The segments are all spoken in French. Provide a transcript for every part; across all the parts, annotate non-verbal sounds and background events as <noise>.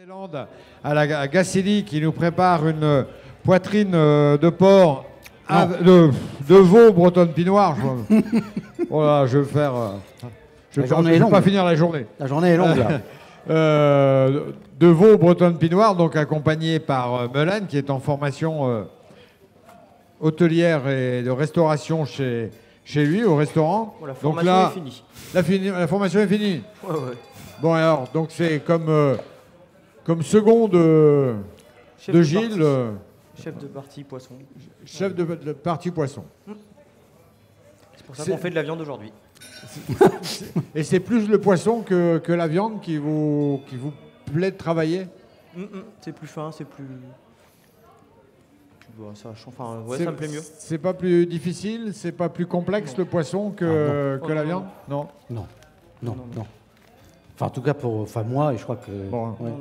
des Landes à la à Gacilly qui nous prépare une poitrine euh, de porc à- de, de veau bretonne pinoire. Je, <laughs> voilà, je vais faire. euh, je La vais, faire- journée je est vais longue. pas finir la journée. La journée est longue là. <laughs> Euh, de veau bretonne pinoire, donc accompagné par euh, Melaine qui est en formation euh, hôtelière et de restauration chez, chez lui au restaurant. Bon, la donc formation là, est finie. La, fini- la formation est finie. Ouais, ouais. Bon alors, donc c'est comme, euh, comme second de, Chef de de Gilles, euh, Chef de partie poisson. chef de, de partie poisson. C'est pour ça qu'on fait de la viande aujourd'hui. <laughs> Et c'est plus le poisson que, que la viande qui vous, qui vous plaît de travailler? Hum, hum, C'est plus fin, c'est plus. Bah, ça, enfin, ouais, ça me plaît mieux. C'est pas plus difficile, c'est pas plus complexe le poisson que, Ah, que la Oh, viande? Non. Non, non, Non, non. non. Enfin, en tout cas, pour enfin, moi, et je crois que. Bon. ouais.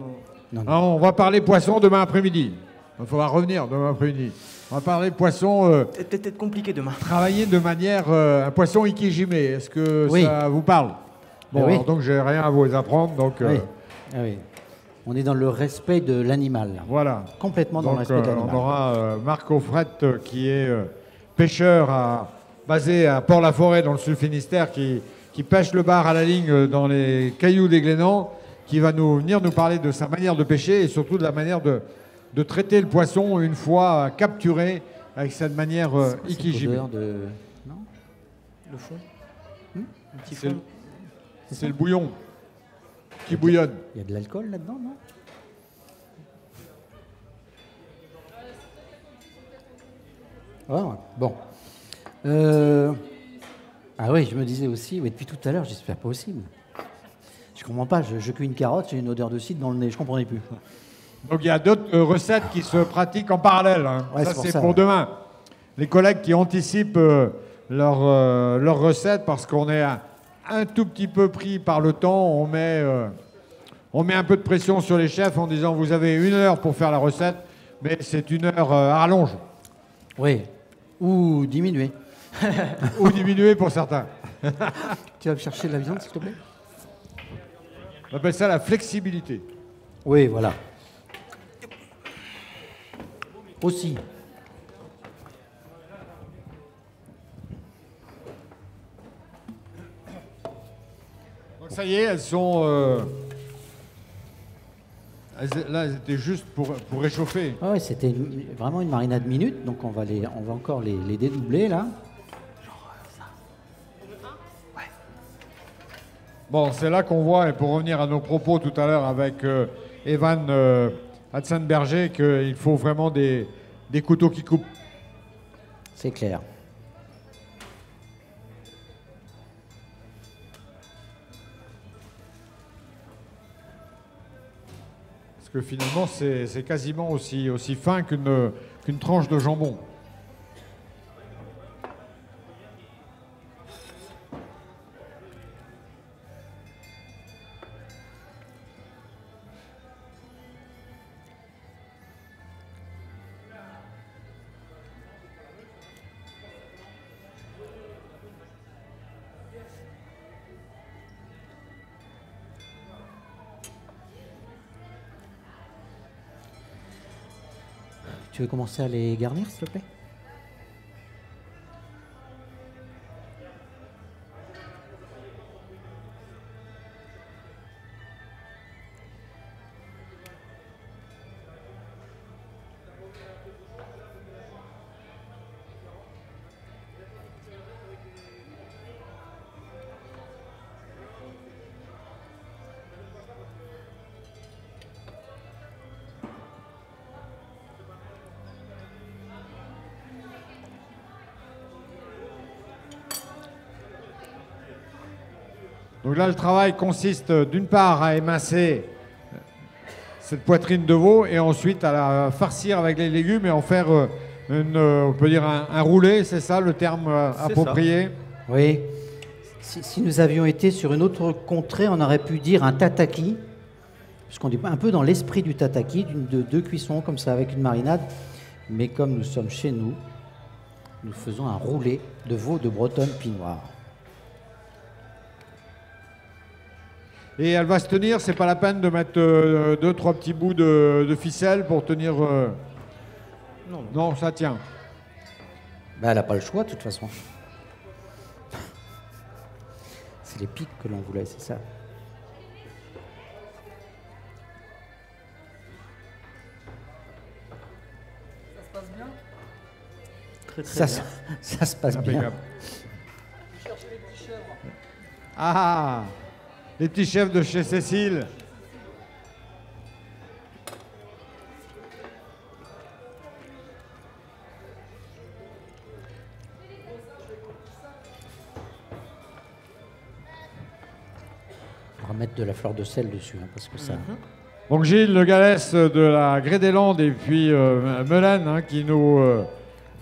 Non. Alors, on va parler poisson demain après-midi. Il faudra revenir demain après-midi. On va parler poisson, euh, C'est peut-être compliqué demain. travailler de manière. euh, un poisson ikijime. Est-ce que Oui. ça vous parle? Bon, Eh oui. alors donc j'ai rien à vous apprendre. Donc euh, Oui. Ah oui. On est dans le respect de l'animal. là. voilà. Complètement dans le respect de euh, l'animal. on aura euh, Marc Offrette euh, qui est euh, pêcheur à- basé à Port-la-Forêt dans le sud Finistère qui, qui pêche le bar à la ligne euh, dans les cailloux des Glénans qui va nous venir nous parler de sa manière de pêcher et surtout de la manière de, de traiter le poisson une fois euh, capturé avec cette manière euh, de... Non Le fond. Hmm C'est le, bouillon qui bouillonne. Il y a de l'alcool là-dedans, non Ah. Bon. Euh, Ah oui, je me disais aussi, oui, depuis tout à l'heure, j'espère pas possible. Je comprends pas, je, je cuis une carotte, j'ai une odeur de cidre dans le nez, je comprenais plus. Donc il y a d'autres euh, recettes qui se pratiquent en parallèle. hein. Ouais, ça c'est pour c'est ça, pour ouais. demain. Les collègues qui anticipent euh, leurs euh, leurs recettes parce qu'on est un, un tout petit peu pris par le temps, on met, euh, on met un peu de pression sur les chefs en disant vous avez une heure pour faire la recette, mais c'est une heure euh, à rallonge Oui. Ou diminuer. <laughs> ou diminuée pour certains. <laughs> Tu vas me chercher de la viande, s'il te plaît? On appelle ça la flexibilité. Oui, voilà. Aussi. Donc ça y est, elles sont... euh, elles- là, elles étaient juste pour, pour réchauffer. Ah ouais, c'était vraiment une marinade minute, donc on va, les, on va encore les, les dédoubler là. Bon, c'est là qu'on voit, et pour revenir à nos propos tout à l'heure avec euh, Evan euh, Hatzenberger, qu'il faut vraiment des, des couteaux qui coupent. C'est clair. Parce que finalement, c'est quasiment aussi, aussi fin qu'une qu'une tranche de jambon. Tu veux commencer à les garnir, s'il te plaît? Donc là, le travail consiste euh, d'une part à émincer euh, cette poitrine de veau et ensuite à la farcir avec les légumes et en faire, euh, une, on peut dire, un, un roulé, c'est ça le terme approprié? Oui. Si, si nous avions été sur une autre contrée, on aurait pu dire un tataki, puisqu'on est un peu dans l'esprit du tataki, d'une- de deux cuissons comme ça avec une marinade. Mais comme nous sommes chez nous, nous faisons un roulé de veau de bretonne pinoire. Et elle va se tenir, c'est pas la peine de mettre euh, deux, trois petits bouts de, de ficelle pour tenir. euh, Non, non. Non, ça tient. Bah, elle n'a pas le choix, de toute façon. <laughs> C'est les pics que l'on voulait, c'est ça. Très très Ça, bien. se- <laughs> ça se passe bien. Impeccable. Ah Les petits chefs de chez Cécile. On va mettre de la fleur de sel dessus, hein, parce que ça. Donc Gilles Le Gallès de la Grée des Landes et puis euh, Melaine hein, qui nous euh,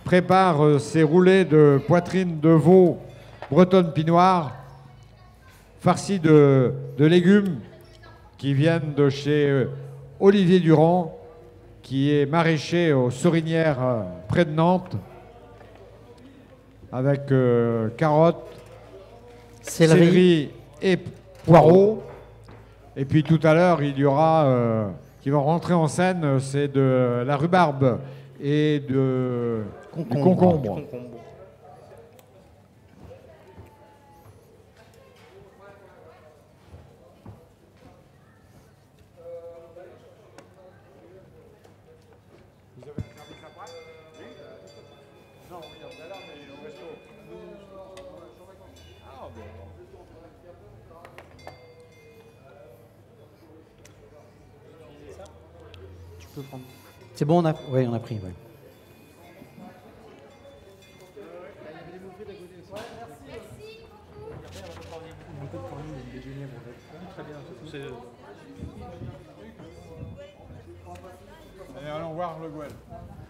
prépare euh, ces roulés de poitrine de veau bretonne pinoire farcis de, de légumes qui viennent de chez euh, Olivier Durand qui est maraîcher aux Sorinières euh, près de Nantes avec euh, carottes, Céleri. céleri et poireaux. Et puis tout à l'heure, il y aura, euh, qui va rentrer en scène, c'est de la rhubarbe et de, du Concombre. concombre. C'est bon, on a, ouais, on a pris.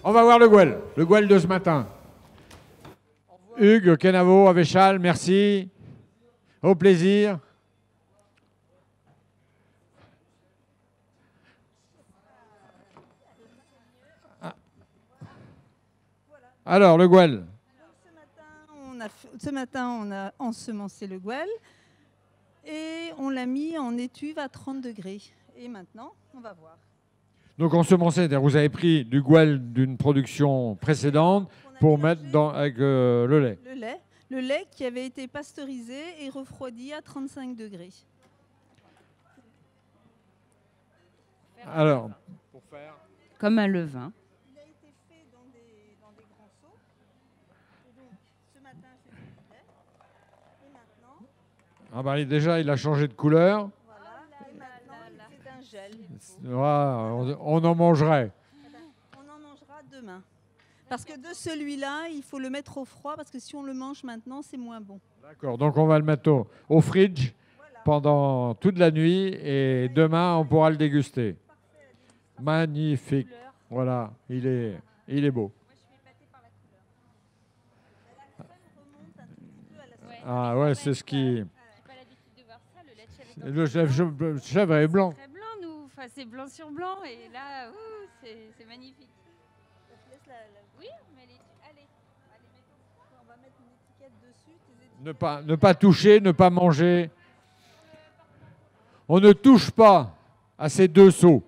On va voir le Gouel, le Gouel de ce matin. Hugues, Kenavo, Avéchal, merci. Au plaisir. Alors, le Gouel. Ce matin, on a, fait- ce matin, on a ensemencé le gouel et on l'a mis en étuve à 30 degrés. Et maintenant, on va voir. Donc, ensemencé, c'est-à-dire vous avez pris du Gouel d'une production précédente pour mettre dans, avec euh, le lait. le lait, le lait qui avait été pasteurisé et refroidi à 35 degrés. Alors, Comme un levain. Il a été fait dans des, dans des grands seaux. Et donc, ce matin, j'ai fait du lait. Et maintenant, ah bah, déjà, il a changé de couleur. voilà. Et maintenant, il fait un gel. Voilà, on, on en mangerait. On en mangera demain. Parce que de celui-là, il faut le mettre au froid parce que si on le mange maintenant, c'est moins bon. D'accord, donc on va le mettre au, au fridge Voilà. pendant toute la nuit et demain on pourra le déguster. Magnifique. Voilà, il est, il est beau. Moi, je suis épatée par la couleur. remonte un tout petit peu à la Ouais. Ah ouais, c'est ce qui... J'ai pas l'habitude de voir ça. Le chèvre. est Le chèvre, le chèvre est blanc. Très blanc, nous. Enfin, c'est blanc sur blanc. Et là, ouh, c'est magnifique. Oui, mais les... allez. allez mettons. On va mettre une étiquette dessus. étiquettes. Ne pas, ne pas toucher, ne pas manger. On ne touche pas à ces deux seaux.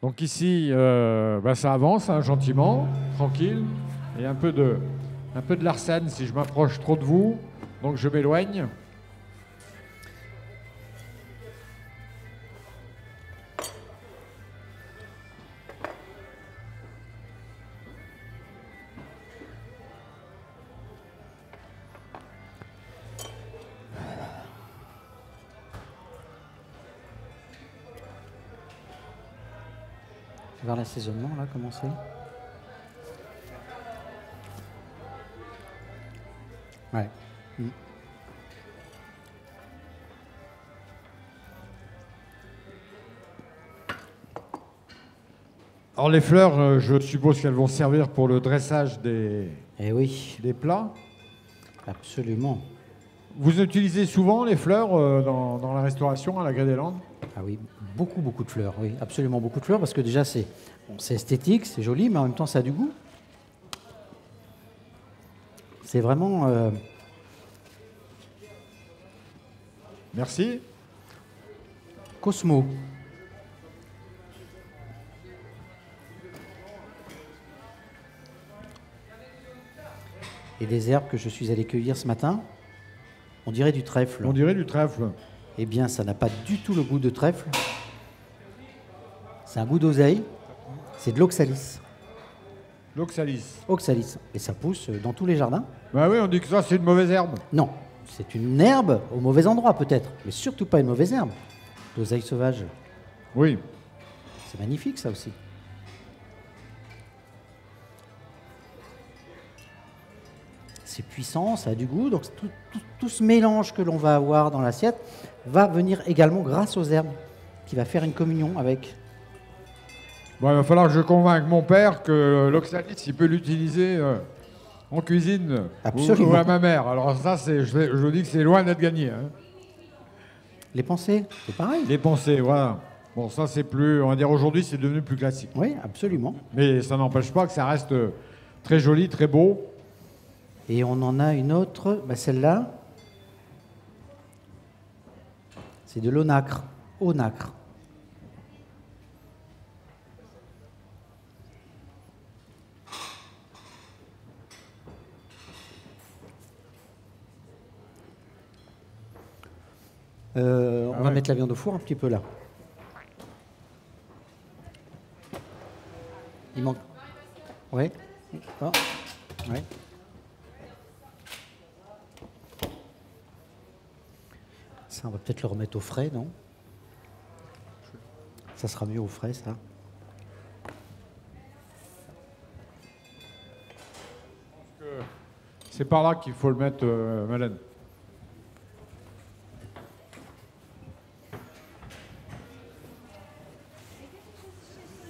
Donc ici, euh, bah, ça avance hein, gentiment, tranquille. Et un peu de, un peu de l'arsène si je m'approche trop de vous. Donc je m'éloigne. Voir l'assaisonnement, là, comment c'est? Ouais. Mm. Alors les fleurs, euh, je suppose qu'elles vont servir pour le dressage des, Eh oui, des plats. absolument. Vous utilisez souvent les fleurs euh, dans, dans la restauration à la Grée des Landes? Ah oui, beaucoup, beaucoup de fleurs, oui, absolument beaucoup de fleurs, parce que déjà, c'est bon, c'est esthétique, c'est joli, mais en même temps, ça a du goût. C'est vraiment... euh, Merci. Cosmo. Et des herbes que je suis allé cueillir ce matin, on dirait du trèfle. On dirait du trèfle. Eh bien, ça n'a pas du tout le goût de trèfle. C'est un goût d'oseille. C'est de l'oxalis. L'oxalis. Oxalis. Et ça pousse dans tous les jardins. Bah oui, on dit que ça, c'est une mauvaise herbe. Non, c'est une herbe au mauvais endroit peut-être, mais surtout pas une mauvaise herbe. L'oseille sauvage. Oui. C'est magnifique ça aussi. C'est puissant, ça a du goût, donc tout, tout- tout ce mélange que l'on va avoir dans l'assiette va venir également grâce aux herbes, qui va faire une communion avec. Bon, il va falloir que je convainque mon père que l'oxalis, il peut l'utiliser euh, en cuisine ou- à ma mère. Alors ça, c'est, je, je vous dis que c'est loin d'être gagné. hein. Les pensées, c'est pareil. Les pensées, voilà. Bon, ça, c'est plus, on va dire aujourd'hui, c'est devenu plus classique. Oui, absolument. Mais ça n'empêche pas que ça reste euh, très joli, très beau. Et on en a une autre, bah, celle-là. C'est de l'onacre. Onacre. Euh, on Ah va mettre la viande au four un petit peu là. Il manque. Ouais. Ah. Ouais. Ça, on va peut-être le remettre au frais, non? Ça sera mieux au frais, ça. C'est par là qu'il faut le mettre, euh, Malène.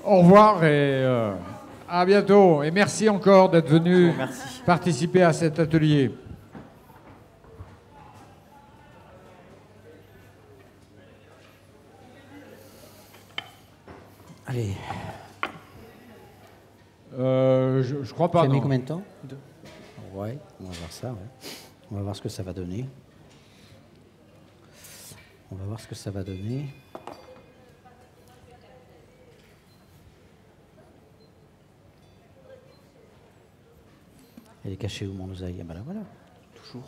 Au revoir et euh, à bientôt. Et merci encore d'être venu Merci. participer à cet atelier. Allez, Euh, je, je crois pas. as mis non. combien de temps? Deux. Ouais, on va voir ça, ouais. On va voir ce que ça va donner. On va voir ce que ça va donner. Elle est cachée où mon oseille? Ah ben là, voilà. Toujours.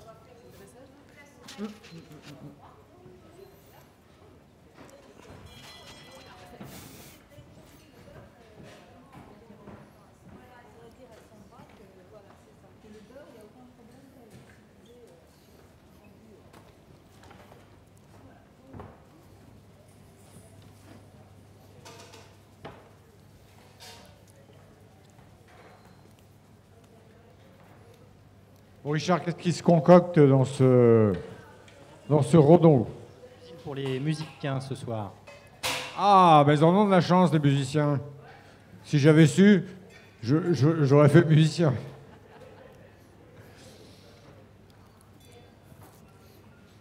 Bon, Richard, qu'est-ce qui se concocte dans ce, dans ce rodon Pour les musiciens ce soir. Ah, ben ils en ont de la chance, les musiciens. Si j'avais su, je- je- j'aurais fait musicien.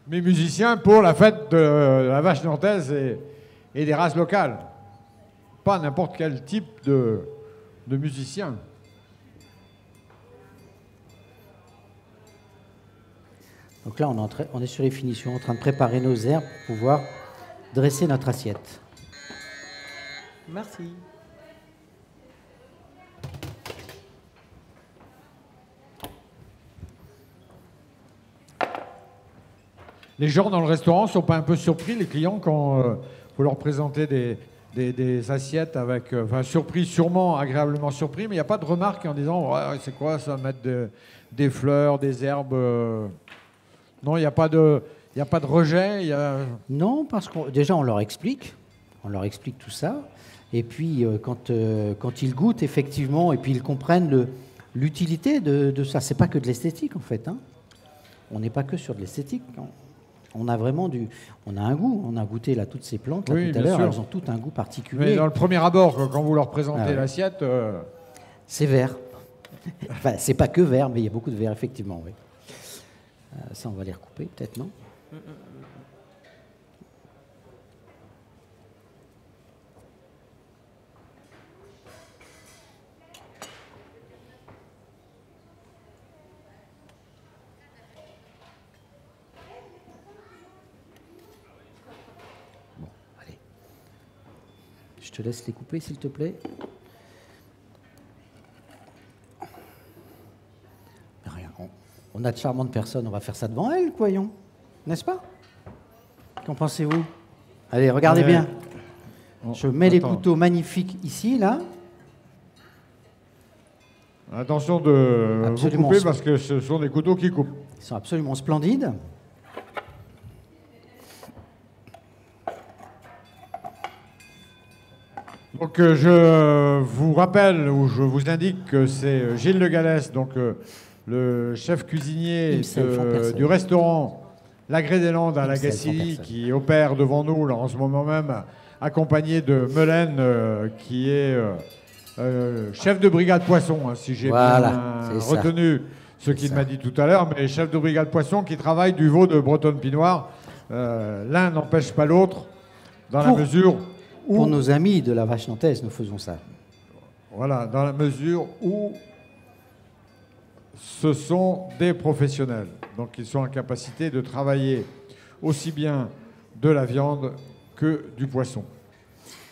Mais musicien pour la fête de la vache nantaise et, et des races locales. Pas n'importe quel type de, de musicien. Donc là, on est, en train- on est sur les finitions, en train de préparer nos herbes pour pouvoir dresser notre assiette. Merci. Les gens dans le restaurant sont pas un peu surpris, les clients, quand euh, vous leur présentez des, des- des assiettes avec. euh, Enfin, surpris, sûrement, agréablement surpris, mais il n'y a pas de remarques en disant Ouais, c'est quoi ça, mettre de- des fleurs, des herbes euh. Non, il n'y a, pas de- il a pas de rejet. il Y a... Non, parce que déjà, on leur explique. On leur explique tout ça. Et puis, euh, quand, euh, quand ils goûtent, effectivement, et puis ils comprennent l'utilité de, de ça. C'est pas que de l'esthétique, en fait. hein. On n'est pas que sur de l'esthétique. On, on a vraiment du. On a un goût. On a goûté là toutes ces plantes là, Oui, tout à l'heure. Elles ont toutes un goût Mais particulier. dans le premier abord, quand vous leur présentez Ah l'assiette, euh, C'est vert. <laughs> enfin, c'est pas que vert, mais il y a beaucoup de vert, effectivement. Oui. Euh, ça, on va les recouper, peut-être, non. Bon, allez. Je te laisse les couper, s'il te plaît. On, a de charmantes personnes, on va faire ça devant elles, voyons. N'est-ce pas? Qu'en pensez-vous? Allez, regardez Allez. bien. Oh, Je mets les couteaux magnifiques ici, là. Attention de vous Absolument. couper parce que ce sont des couteaux qui coupent. Ils sont absolument splendides. Donc euh, je vous rappelle ou je vous indique que c'est Gilles de Galès, donc euh, le chef cuisinier de- du restaurant La Grée des Landes à la Himself, en Gacilly, personne. qui opère devant nous là, en ce moment même, accompagné de Melaine, euh, qui est euh, euh, chef de brigade poisson, hein, si j'ai Voilà, bien retenu ce qu'il m'a dit tout à l'heure, mais chef de brigade poisson qui travaille du veau de Bretonne-Pinoire. Euh, L'un n'empêche pas l'autre, dans Pour- la mesure où... Pour nos amis de la vache nantaise, nous faisons ça. Voilà, dans la mesure où ce sont des professionnels. Donc ils sont en capacité de travailler aussi bien de la viande que du poisson.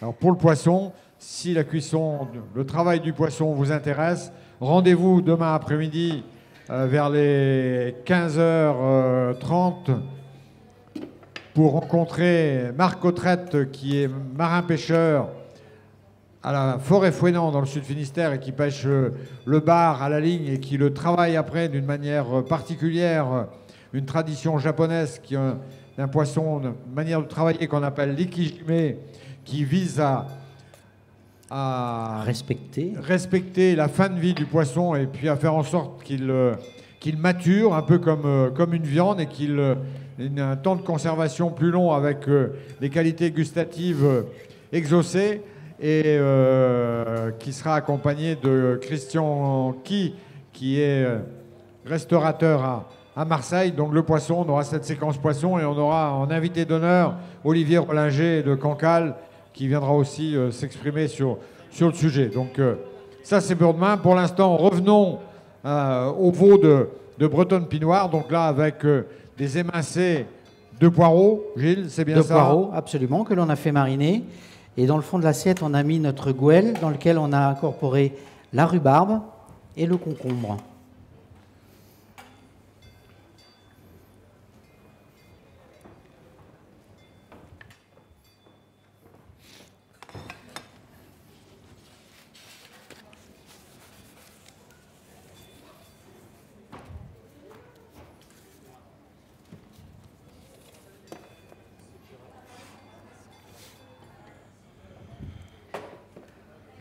Alors pour le poisson, si la cuisson, le travail du poisson vous intéresse, rendez-vous demain après-midi euh, vers les 15h30 pour rencontrer Marc Autrette qui est marin-pêcheur à la forêt Fouenant dans le sud Finistère et qui pêche euh, le bar à la ligne et qui le travaille après d'une manière euh, particulière, euh, une tradition japonaise qui est un, un poisson, une manière de travailler qu'on appelle l'ikijime, qui vise à, à Respecter. respecter la fin de vie du poisson et puis à faire en sorte qu'il qu'il mature un peu comme, comme une viande et qu'il ait un temps de conservation plus long avec des qualités gustatives exaucées et euh, qui sera accompagné de Christian Qui qui est euh, restaurateur à, à Marseille. Donc le poisson, on aura cette séquence poisson et on aura en invité d'honneur Olivier Rollinger de Cancale qui viendra aussi euh, s'exprimer sur, sur le sujet. Donc euh, ça c'est pour demain. Pour l'instant, revenons au veau de, de Bretonne Pinoire. Donc là avec des émincés de poireaux. Gilles, c'est bien de ça? poireaux, absolument, que l'on a fait mariner. Et dans le fond de l'assiette, on a mis notre gouelle dans lequel on a incorporé la rhubarbe et le concombre.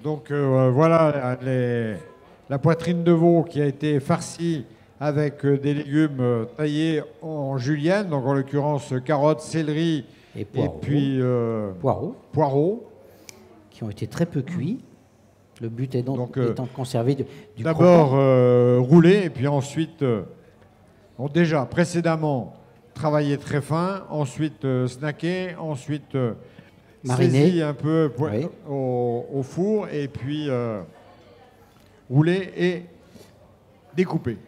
Donc euh, voilà les- la poitrine de veau qui a été farcie avec euh, des légumes euh, taillés en julienne, donc en l'occurrence carottes, céleri Et puis euh, Poireaux, poireaux. qui ont été très peu cuits. Le but est donc, Donc, euh, étant de conserver du, du D'abord euh, roulés et puis ensuite euh, ont déjà précédemment travaillé très fin, ensuite snacké, ensuite Mariné. un peu Oui. au, au four et puis euh, roulé et découpé.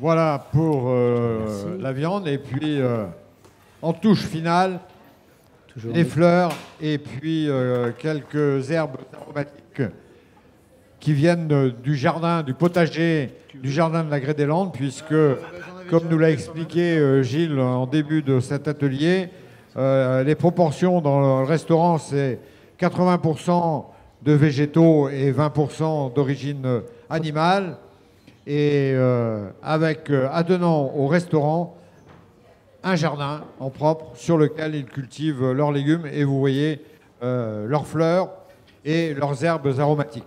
Voilà pour euh, la viande et puis euh, en touche finale Les fleurs et puis euh, quelques herbes aromatiques qui viennent du jardin, du potager, du jardin de la Grée des Landes, puisque, comme nous l'a expliqué euh, Gilles en début de cet atelier, euh, les proportions dans le restaurant, c'est 80% de végétaux et 20% d'origine animale. Et avec euh, au restaurant, un jardin en propre sur lequel ils cultivent leurs légumes et vous voyez euh, leurs fleurs et leurs herbes aromatiques.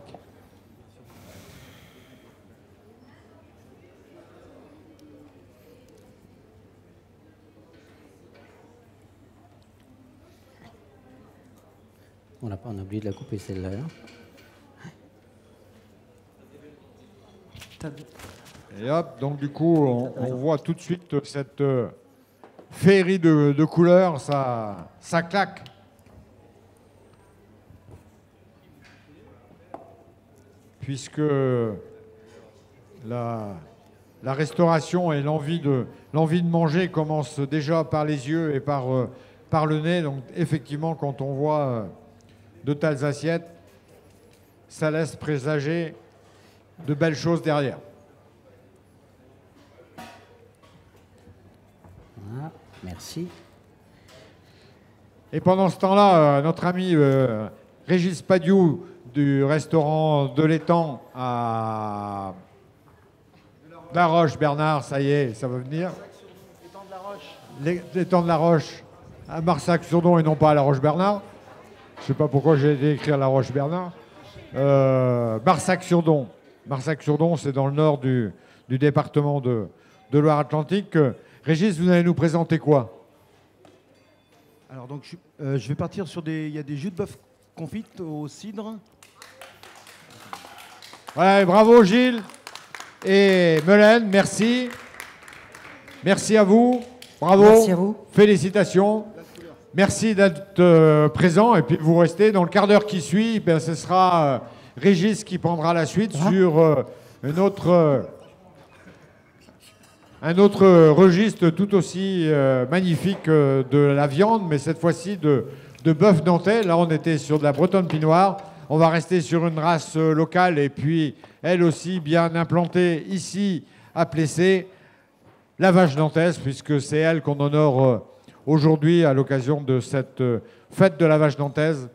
On n'a pas, on a oublié de la couper celle-là. hein. Et hop, donc du coup, on, on voit tout de suite cette euh, féerie de, de couleurs, ça, ça claque. puisque la, la restauration et l'envie de, de manger commencent déjà par les yeux et par, euh, par le nez. Donc effectivement, quand on voit euh, de telles assiettes, ça laisse présager de belles choses derrière. Voilà, merci. Et pendant ce temps-là, euh, notre ami euh, Régis Padiou du restaurant de l'étang à La Roche, Bernard, ça y est, ça va venir. L'étang de la Roche à Marsac-sur-Don et non pas à La Roche-Bernard. Je ne sais pas pourquoi j'ai été écrire La Roche-Bernard. Euh, Marsac-sur-Don. Marsac-sur-Don, c'est dans le nord du, département de Loire-Atlantique. Régis, vous allez nous présenter quoi? Alors donc je, euh, je vais partir sur des. Il y a des jus de bœuf confites au cidre. Ouais, bravo Gilles et Melaine, merci. Merci à vous. Bravo. Merci à vous. Félicitations. Merci d'être euh, présent et puis vous restez dans le quart d'heure qui suit. Ben, ce sera euh, Régis qui prendra la suite Ah. sur euh, un autre, euh, un autre euh, registre tout aussi euh, magnifique euh, de la viande, mais cette fois-ci de, bœuf nantais. Là, on était sur de la bretonne pinoire. On va rester sur une race locale et puis elle aussi bien implantée ici à Plessé, la vache nantaise, puisque c'est elle qu'on honore aujourd'hui à l'occasion de cette fête de la vache nantaise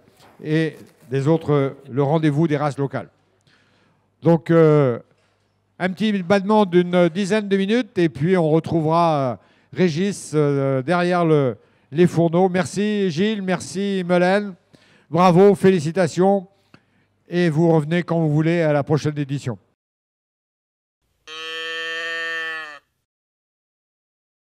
et des autres, le rendez-vous des races locales. Donc, un petit battement d'une dizaine de minutes et puis on retrouvera euh, Régis euh, derrière le- les fourneaux. Merci Gilles, merci Melaine. Bravo, félicitations. Et vous revenez quand vous voulez à la prochaine édition.